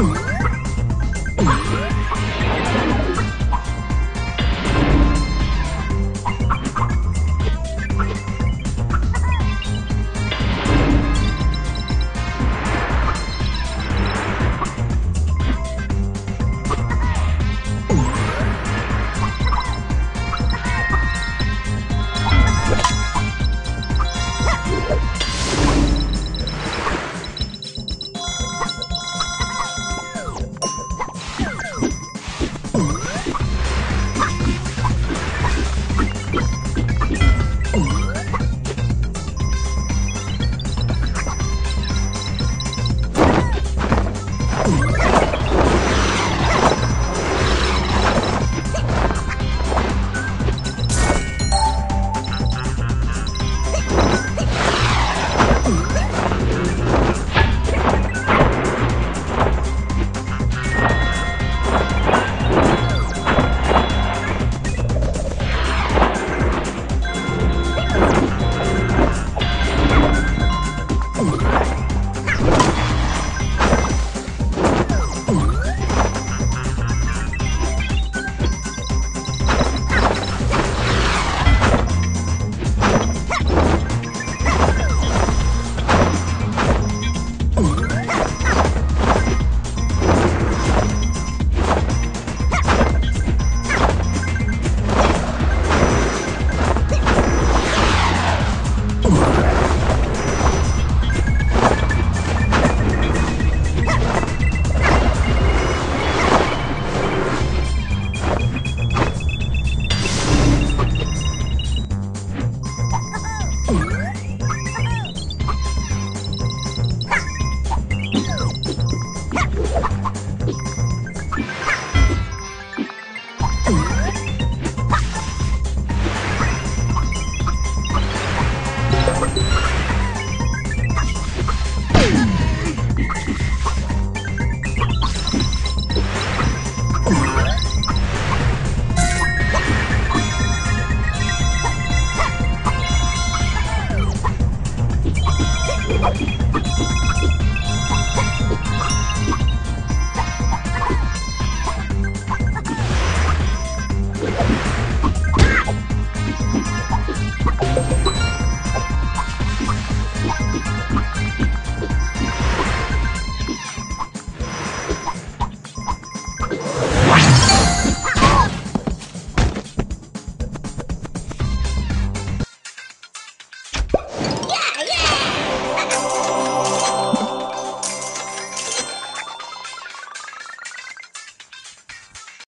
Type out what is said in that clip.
Música